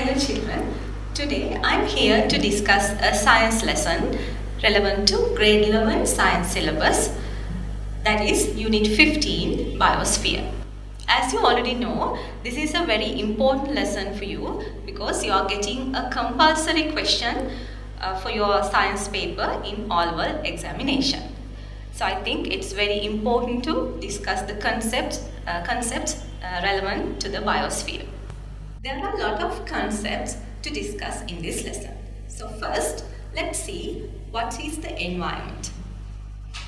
Hello children. Today I am here to discuss a science lesson relevant to grade 11 science syllabus that is unit 15 biosphere. As you already know, this is a very important lesson for you because you are getting a compulsory question uh, for your science paper in O/L examination. So I think it's very important to discuss the concepts, uh, concepts uh, relevant to the biosphere. There are a lot of concepts to discuss in this lesson. So first, let's see what is the environment.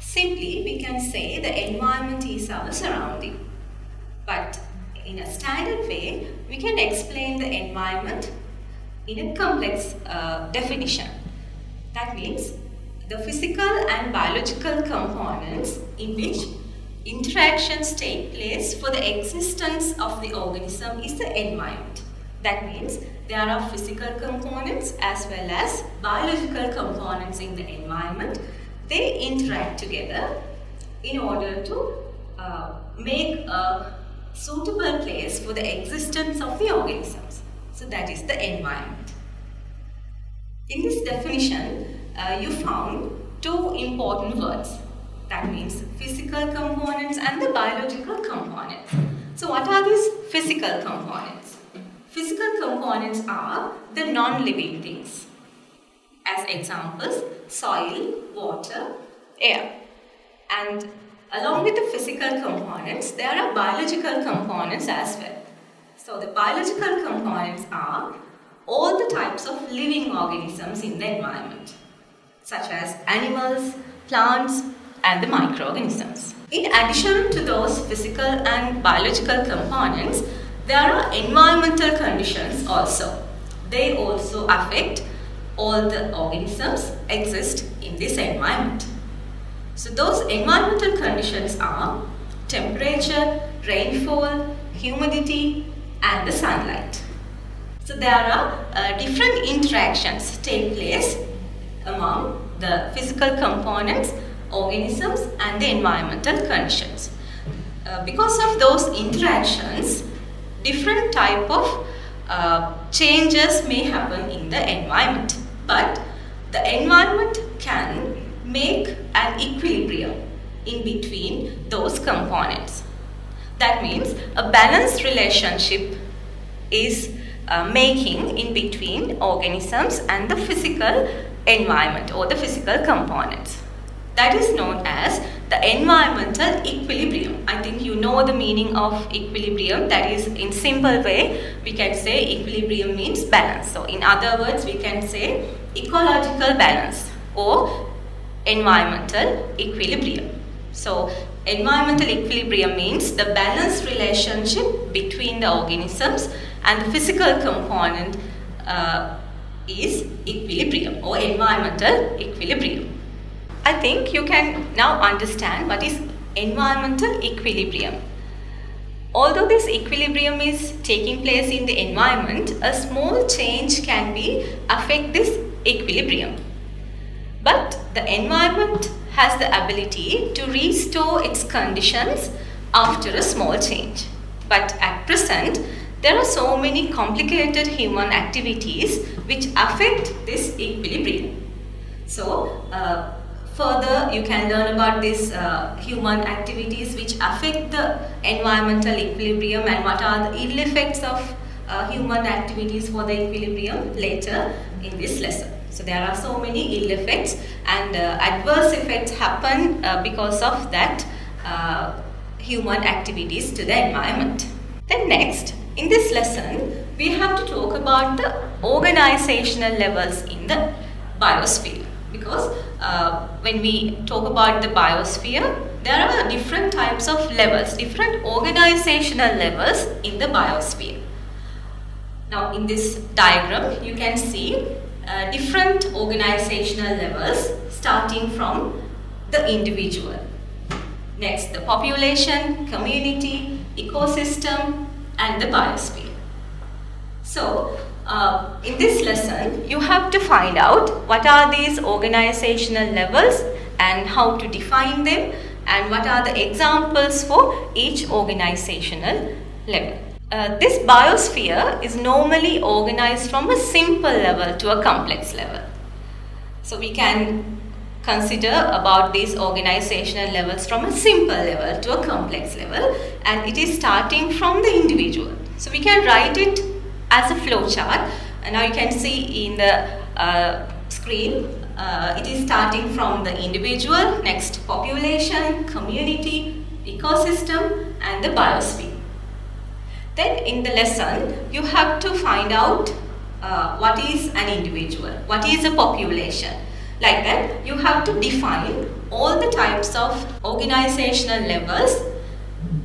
Simply, we can say the environment is our surrounding. But in a standard way, we can explain the environment in a complex uh, definition. That means the physical and biological components in which interactions take place for the existence of the organism is the environment. That means there are physical components as well as biological components in the environment. They interact together in order to uh, make a suitable place for the existence of the organisms. So that is the environment. In this definition, uh, you found two important words. That means physical components and the biological components. So what are these physical components? Physical components are the non-living things. As examples, soil, water, air. And along with the physical components, there are biological components as well. So the biological components are all the types of living organisms in the environment, such as animals, plants, and the microorganisms. In addition to those physical and biological components, there are environmental conditions also. They also affect all the organisms exist in this environment. So those environmental conditions are temperature, rainfall, humidity and the sunlight. So there are uh, different interactions take place among the physical components, organisms and the environmental conditions. Uh, because of those interactions, different type of uh, changes may happen in the environment. But the environment can make an equilibrium in between those components. That means a balanced relationship is uh, making in between organisms and the physical environment or the physical components. That is known as the environmental equilibrium. I think you know the meaning of equilibrium. That is in simple way we can say equilibrium means balance. So in other words we can say ecological balance or environmental equilibrium. So environmental equilibrium means the balanced relationship between the organisms and the physical component uh, is equilibrium or environmental equilibrium. I think you can now understand what is environmental equilibrium. Although this equilibrium is taking place in the environment, a small change can be affect this equilibrium. But the environment has the ability to restore its conditions after a small change. But at present, there are so many complicated human activities which affect this equilibrium. So, uh, further you can learn about these uh, human activities which affect the environmental equilibrium and what are the ill effects of uh, human activities for the equilibrium later in this lesson. So there are so many ill effects and uh, adverse effects happen uh, because of that uh, human activities to the environment. Then next, in this lesson, we have to talk about the organizational levels in the biosphere because uh, when we talk about the biosphere, there are different types of levels, different organizational levels in the biosphere. Now in this diagram, you can see uh, different organizational levels starting from the individual. Next, the population, community, ecosystem and the biosphere. So, uh, in this lesson, you have to find out what are these organizational levels and how to define them and what are the examples for each organizational level. Uh, this biosphere is normally organized from a simple level to a complex level. So we can consider about these organizational levels from a simple level to a complex level and it is starting from the individual. So we can write it as a flow chart now you can see in the uh, screen uh, it is starting from the individual, next population, community, ecosystem and the biosphere. Then in the lesson, you have to find out uh, what is an individual, what is a population. Like that, you have to define all the types of organizational levels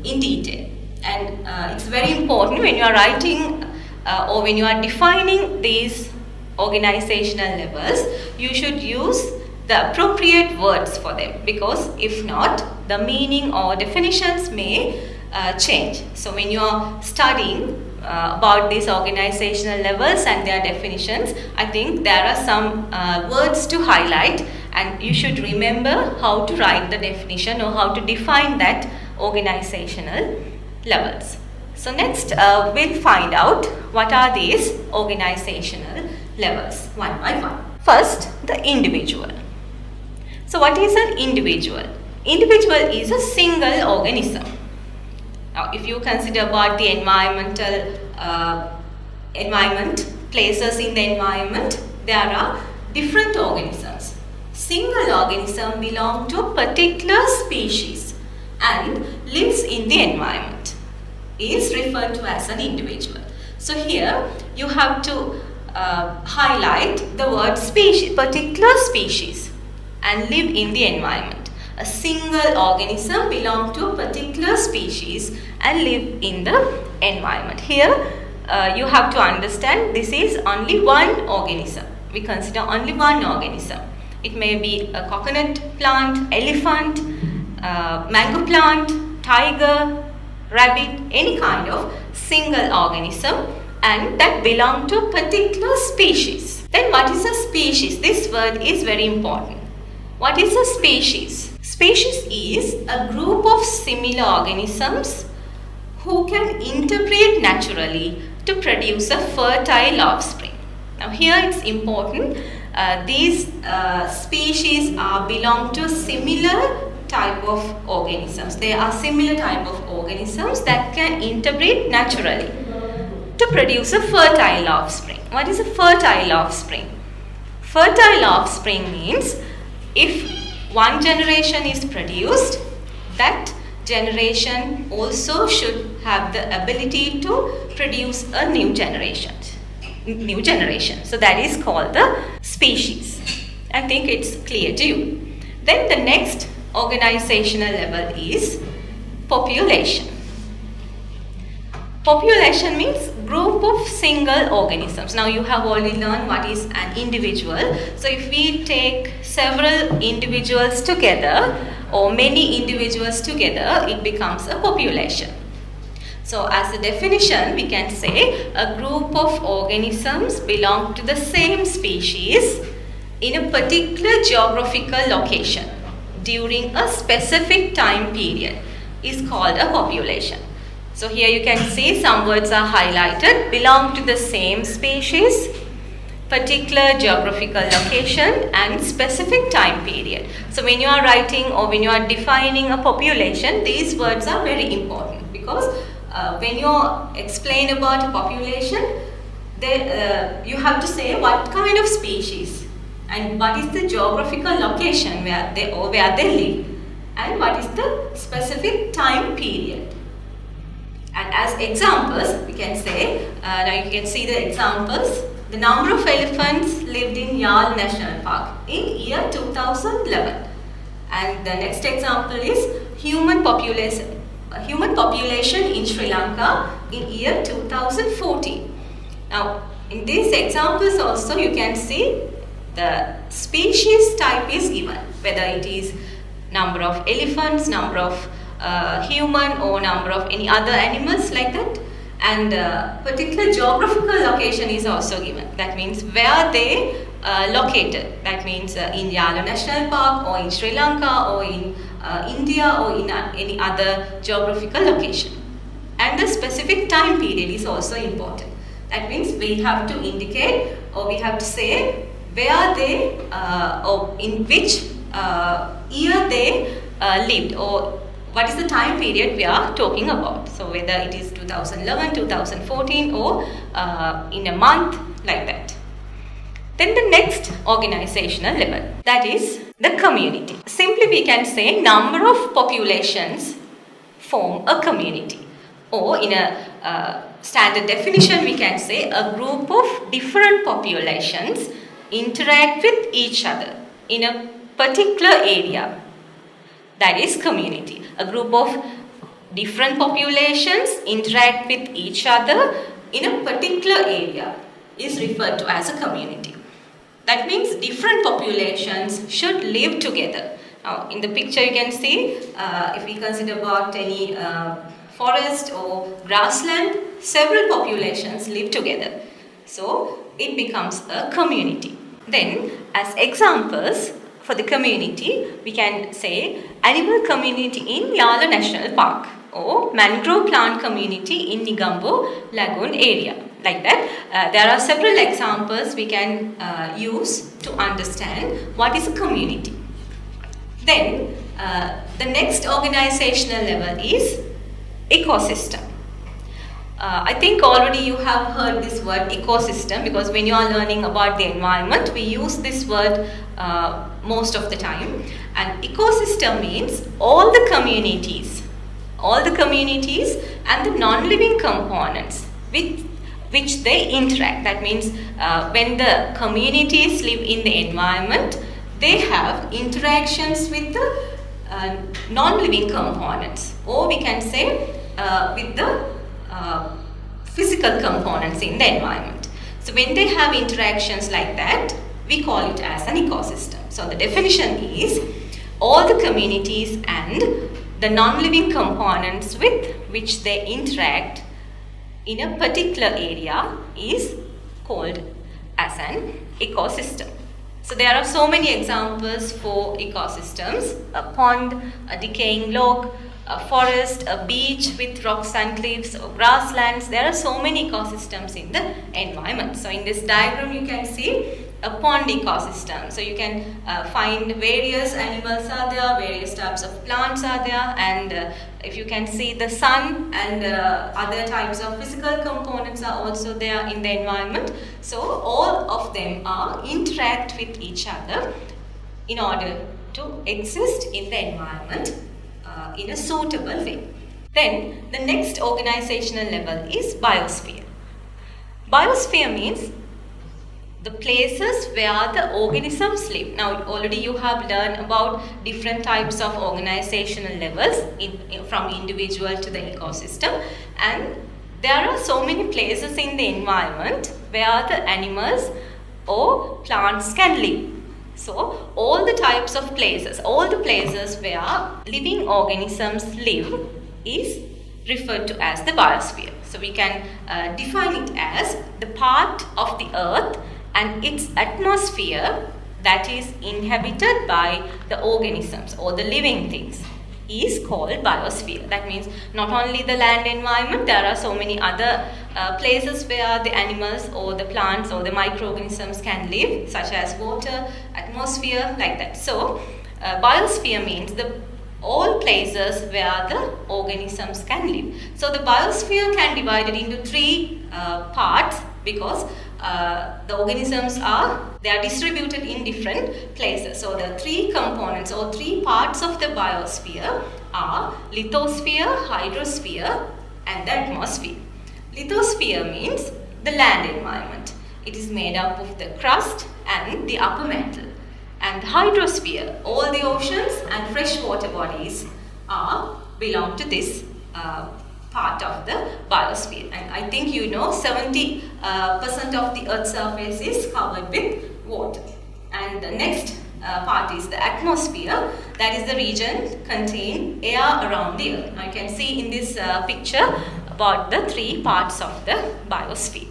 in detail. And uh, it's very important when you are writing uh, or when you are defining these organizational levels, you should use the appropriate words for them because if not, the meaning or definitions may uh, change. So when you are studying uh, about these organizational levels and their definitions, I think there are some uh, words to highlight and you should remember how to write the definition or how to define that organizational levels. So next uh, we'll find out what are these organizational levels one by one. First, the individual. So what is an individual? Individual is a single organism now, if you consider about the environmental uh, environment, places in the environment, there are different organisms. Single organism belong to a particular species and lives in the environment is referred to as an individual. So here you have to uh, highlight the word species, particular species and live in the environment a single organism belong to a particular species and live in the environment. Here uh, you have to understand this is only one organism. We consider only one organism. It may be a coconut plant, elephant, uh, mango plant, tiger, rabbit, any kind of single organism and that belong to a particular species. Then what is a species? This word is very important. What is a species? Species is a group of similar organisms who can interbreed naturally to produce a fertile offspring. Now here it's important uh, these uh, species are belong to similar type of organisms. They are similar type of organisms that can interbreed naturally to produce a fertile offspring. What is a fertile offspring? Fertile offspring means if one generation is produced, that generation also should have the ability to produce a new generation. New generation. So that is called the species. I think it's clear to you. Then the next organizational level is population. Population means group of single organisms. Now you have already learned what is an individual. So if we take several individuals together or many individuals together, it becomes a population. So as a definition, we can say a group of organisms belong to the same species in a particular geographical location during a specific time period is called a population. So here you can see some words are highlighted, belong to the same species, particular geographical location and specific time period. So when you are writing or when you are defining a population, these words are very important because uh, when you explain about a population, they, uh, you have to say what kind of species and what is the geographical location where they or where they live and what is the specific time period. And as examples, we can say, uh, now you can see the examples. The number of elephants lived in Yala National Park in year 2011. And the next example is human population, human population in Sri Lanka in year 2014. Now, in these examples also you can see the species type is given, whether it is number of elephants, number of uh, human or number of any other animals like that. And uh, particular geographical location is also given. That means where they uh, located. That means uh, in Yala National Park or in Sri Lanka or in uh, India or in uh, any other geographical location. And And the specific time period is also important. That means we have to indicate or we have to say where they uh, or in which uh, year they uh, lived or what is the time period we are talking about. So whether it is 2011, 2014 or in a month like that. Then the next organizational level that is the community. Simply we can say number of populations form a community or in a uh, standard definition we can say a group of different populations interact with each other in a particular area that is community. A group of different populations interact with each other in a particular area is referred to as a community. That means different populations should live together. Now in the picture you can see uh, if we consider about any uh, forest or grassland, several populations live together. So it becomes a community. Then as examples for the community, we can say animal community in Yala National Park or mangrove plant community in Negombo Lagoon area. Like that, uh, there are several examples we can uh, use to understand what is a community. Then, uh, the next organizational level is ecosystem. Uh, I think already you have heard this word ecosystem because when you are learning about the environment, we use this word uh, most of the time. And ecosystem means all the communities, all the communities and the non-living components with which they interact. That means uh, when the communities live in the environment, they have interactions with the uh, non-living components or we can say uh, with the uh, physical components in the environment. So when they have interactions like that, we call it as an ecosystem. So the definition is all the communities and the non-living components with which they interact in a particular area is called as an ecosystem. So there are so many examples for ecosystems, a pond, a decaying log, a forest, a beach with rocks and cliffs, or grasslands. There are so many ecosystems in the environment. So in this diagram you can see a pond ecosystem. So you can uh, find various animals are there, various types of plants are there and uh, if you can see the sun and uh, other types of physical components are also there in the environment. So all of them are interact with each other in order to exist in the environment uh, in a suitable way. Then the next organizational level is biosphere. Biosphere means the places where the organisms live. Now already you have learned about different types of organizational levels in, in, from individual to the ecosystem and there are so many places in the environment where the animals or plants can live. So all the types of places, all the places where living organisms live is referred to as the biosphere. So we can uh, define it as the part of the earth and its atmosphere that is inhabited by the organisms or the living things is called biosphere. That means not only the land environment, there are so many other uh, places where the animals or the plants or the microorganisms can live, such as water, atmosphere, like that. So, uh, biosphere means the all places where the organisms can live. So, the biosphere can be divided into three uh, parts because uh, the organisms are they are distributed in different places. So the three components or three parts of the biosphere are lithosphere, hydrosphere and the atmosphere. Lithosphere means the land environment. It is made up of the crust and the upper mantle. And hydrosphere, all the oceans and freshwater bodies are belong to this uh, part of the biosphere. And I think you know 70 uh, percent of the earth's surface is covered with water. And the next uh, part is the atmosphere that is the region contain air around the earth. You can see in this uh, picture about the three parts of the biosphere.